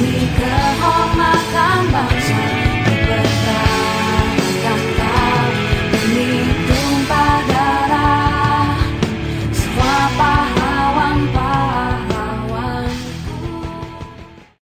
me.